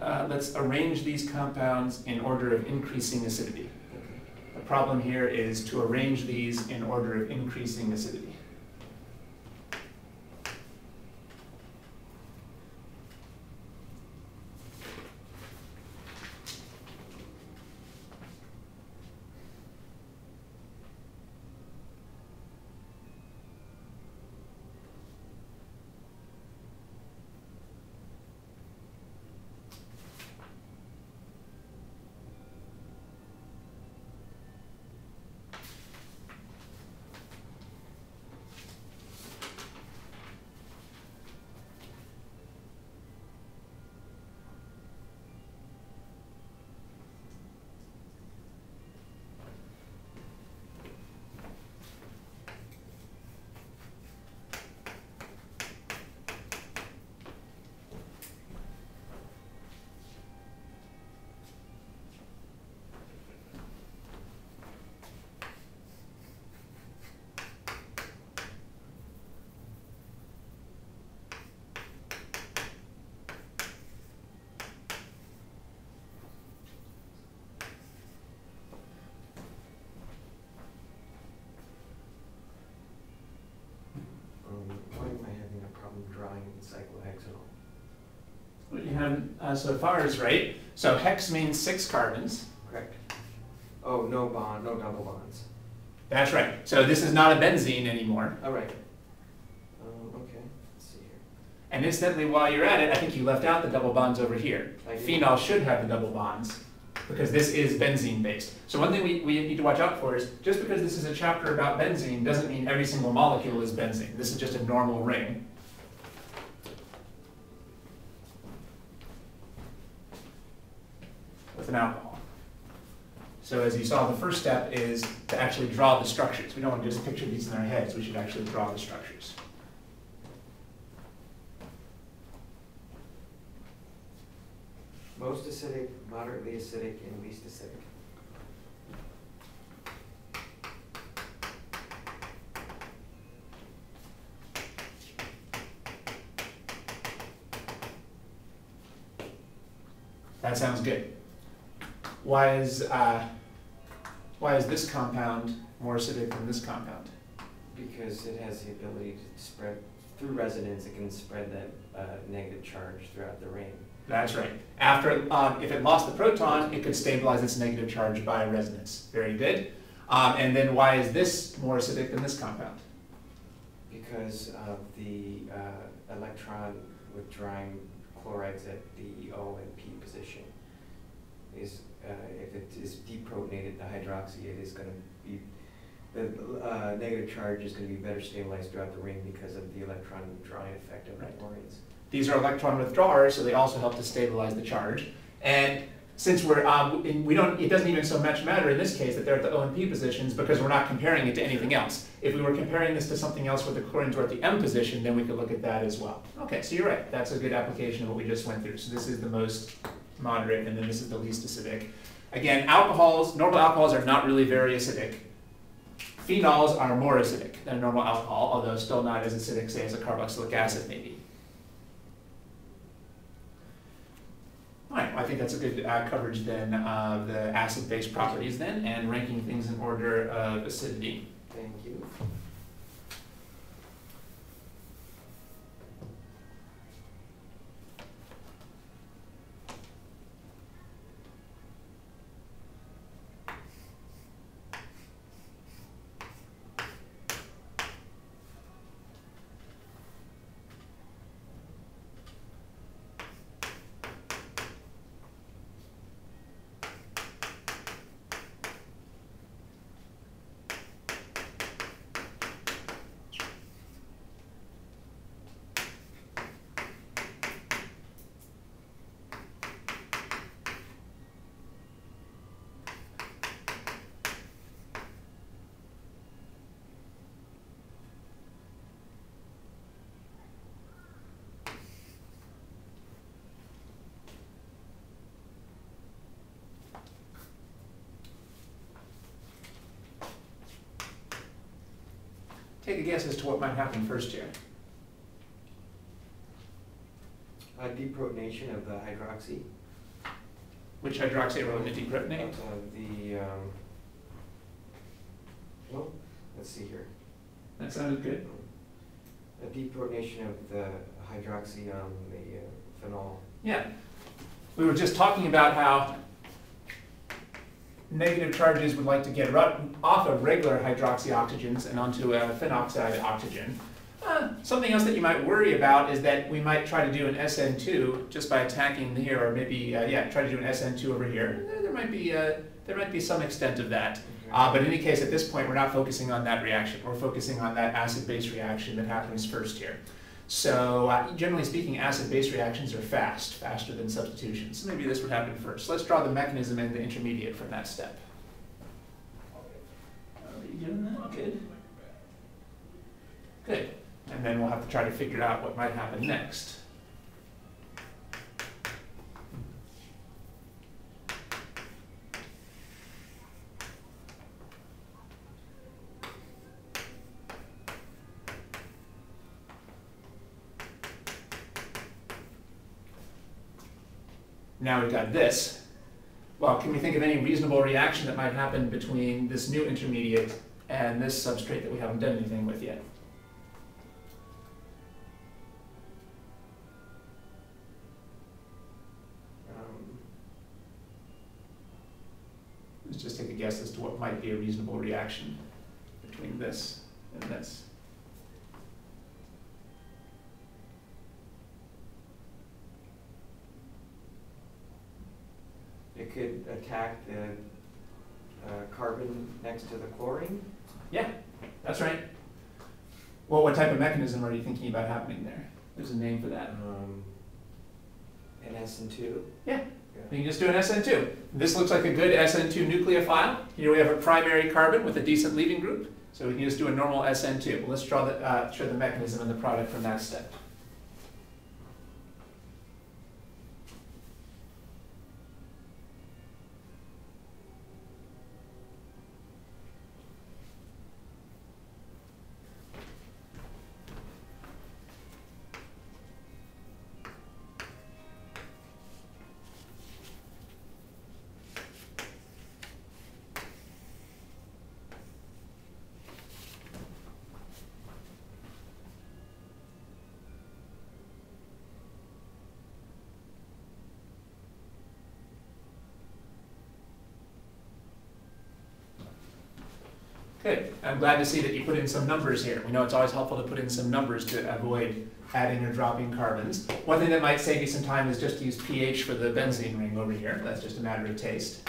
uh, let's arrange these compounds in order of increasing acidity. The problem here is to arrange these in order of increasing acidity. Um, why am I having a problem drawing cyclohexanol? Uh, so far is right. So hex means six carbons. Correct. Oh, no bond, no double bonds. That's right. So this is not a benzene anymore. All right. Um, okay, let's see here. And incidentally, while you're at it, I think you left out the double bonds over here. Phenol should have the double bonds because this is benzene based. So one thing we, we need to watch out for is just because this is a chapter about benzene doesn't mean every single molecule is benzene. This is just a normal ring. An alcohol. So as you saw, the first step is to actually draw the structures. We don't want to just picture these in our heads, we should actually draw the structures. Most acidic, moderately acidic, and least acidic. That sounds good. Why is, uh, why is this compound more acidic than this compound? Because it has the ability to spread, through resonance, it can spread that uh, negative charge throughout the ring. That's right. After, um, if it lost the proton, it could stabilize its negative charge by resonance. Very good. Um, and then why is this more acidic than this compound? Because of the uh, electron withdrawing chlorides at the O and P position. Is, uh, if it is deprotonated, the hydroxy, it is gonna be, the uh, negative charge is gonna be better stabilized throughout the ring because of the electron withdrawing effect of the Right. chlorides. These are electron withdrawers, so they also help to stabilize the charge. And since we're, um, in- we don't, it doesn't even so much matter in this case that they're at the O and P positions because we're not comparing it to anything else. If we were comparing this to something else where the chlorines were at the M position, then we could look at that as well. Okay, so you're right, that's a good application of what we just went through. So this is the most moderate, and then this is the least acidic. Again, alcohols, normal alcohols are not really very acidic. Phenols are more acidic than a normal alcohol, although still not as acidic, say, as a carboxylic acid maybe. All right, well, I think that's a good uh, coverage then of the acid-base properties then, and ranking things in order of acidity. Thank you. Take a guess as to what might happen first here. Uh, deprotonation of the hydroxy. Which hydroxyaromatid Uh, propionate? the, um, well, let's see here. That sounded good. A deprotonation of the hydroxy on the uh, phenol. Yeah. We were just talking about how negative charges would like to get off of regular hydroxyoxygens and onto a phenoxide oxygen. Uh, something else that you might worry about is that we might try to do an SN2 just by attacking here, or maybe, uh, yeah, try to do an SN2 over here. There- There might be, uh, there might be some extent of that. Uh, but in any case, at this point, we're not focusing on that reaction. We're focusing on that acid-base reaction that happens first here. So uh, generally speaking, acid-base reactions are fast, faster than substitutions. So maybe this would happen first. Let's draw the mechanism and the intermediate from that step. Are you doing that? Good. Good. And then we'll have to try to figure out what might happen next. Now we've got this. Well, can we think of any reasonable reaction that might happen between this new intermediate and this substrate that we haven't done anything with yet? Um, Let's just take a guess as to what might be a reasonable reaction between this and this. It could attack the uh, carbon next to the chlorine. Yeah, that's right. Well, what type of mechanism are you thinking about happening there? There's a name for that. Um, an SN2. Yeah. You can just do an SN2. This looks like a good SN2 nucleophile. Here we have a primary carbon with a decent leaving group. So we can just do a normal SN2. Well, let's draw the, uh, show the mechanism and the product from that step. Good. I'm glad to see that you put in some numbers here. We know it's always helpful to put in some numbers to avoid adding or dropping carbons. One thing that might save you some time is just to use Ph for the benzene ring over here. That's just a matter of taste.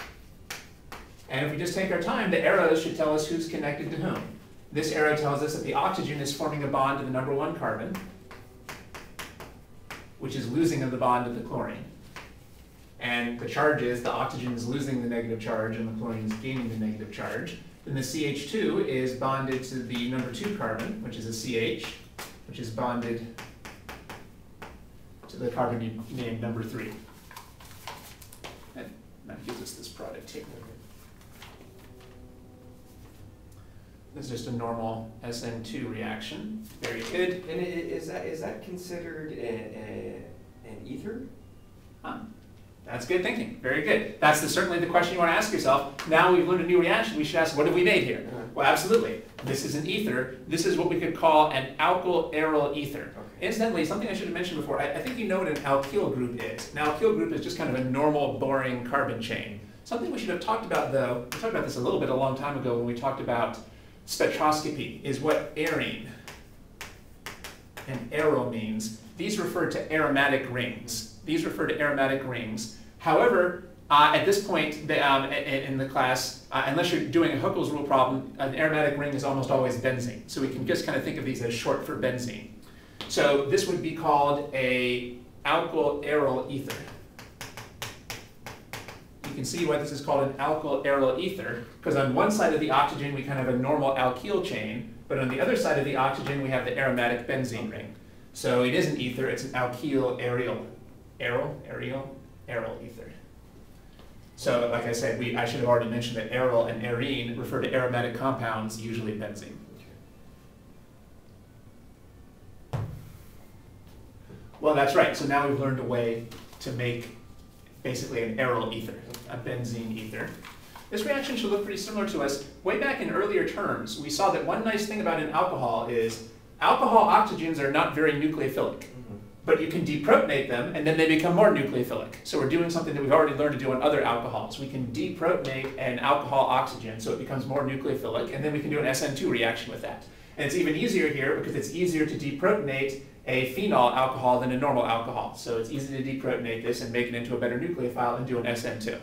And if we just take our time, the arrows should tell us who's connected to whom. This arrow tells us that the oxygen is forming a bond to the number one carbon, which is losing of the bond to the chlorine. And the charge is the oxygen is losing the negative charge and the chlorine is gaining the negative charge. Then the CH2 is bonded to the number two carbon, which is a CH, which is bonded to the carbon named number three. And that gives us this product here. This is just a normal SN2 reaction. Very good. And is that, is that considered a, a, an ether? That's good thinking. Very good. That's the, certainly the question you want to ask yourself. Now we've learned a new reaction. We should ask, what have we made here? Uh, Well, absolutely. This is an ether. This is what we could call an alkyl aryl ether. Okay. Incidentally, something I should have mentioned before, I, I think you know what an alkyl group is. An alkyl group is just kind of a normal, boring carbon chain. Something we should have talked about, though, we talked about this a little bit a long time ago when we talked about spectroscopy, is what arene and aryl means. These refer to aromatic rings. These refer to aromatic rings. However, uh, at this point um, in the class, uh, unless you're doing a Huckel's rule problem, an aromatic ring is almost always benzene. So we can just kind of think of these as short for benzene. So this would be called a alkyl aryl ether. You can see why this is called an alkyl aryl ether, because on one side of the oxygen we kind of have a normal alkyl chain, but on the other side of the oxygen we have the aromatic benzene ring. So it is an ether, it's an alkyl aryl, aryl, aryl, aryl ether. So like I said, we, I should have already mentioned that aryl and arene refer to aromatic compounds, usually benzene. Well, that's right. So now we've learned a way to make basically an aryl ether, a benzene ether. This reaction should look pretty similar to us. Way back in earlier terms, we saw that one nice thing about an alcohol is alcohol oxygens are not very nucleophilic. But you can deprotonate them and then they become more nucleophilic. So we're doing something that we've already learned to do on other alcohols. We can deprotonate an alcohol oxygen so it becomes more nucleophilic and then we can do an SN2 reaction with that. And it's even easier here because it's easier to deprotonate a phenol alcohol than a normal alcohol. So it's easy to deprotonate this and make it into a better nucleophile and do an SN2.